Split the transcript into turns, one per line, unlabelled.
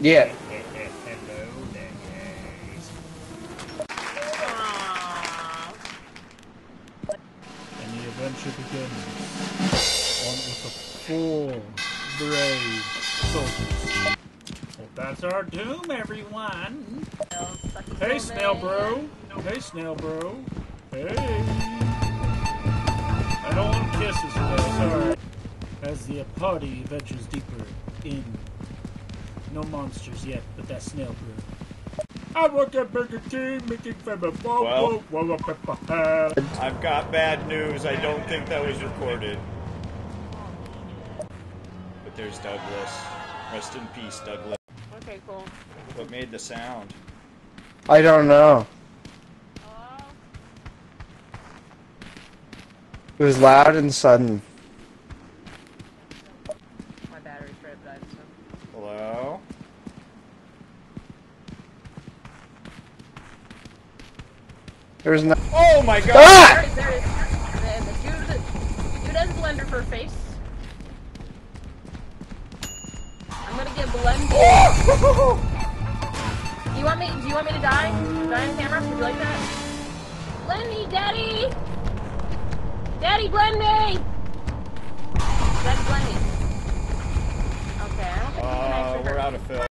Yeah.
And the adventure begins. On with the four brave soldiers. Well, that's our doom, everyone. Hey, Snail. Bro. Hey, Snail Bro. Hey. I don't want kisses today, sorry. As the party ventures deeper in. No monsters yet, but that Snail Bro. I want that Burger King making from a whoa,
Well. I've got bad news. I don't think that was recorded. But there's Douglas. Rest in peace, Douglas.
Okay, cool.
What made the sound?
I don't know.
Hello?
It was loud and sudden.
My battery's ready, but I just
Hello?
There was no.
Oh my god!
Ah!
There is, there is. The, the dude, dude blender for a face. I'm gonna get blended. do you want me? Do you want me to die? Die on camera? Would you like that? Blend me, daddy. Daddy, blend me. Daddy, blend me. Okay, I don't think we can
Uh,
actually
we're out of film.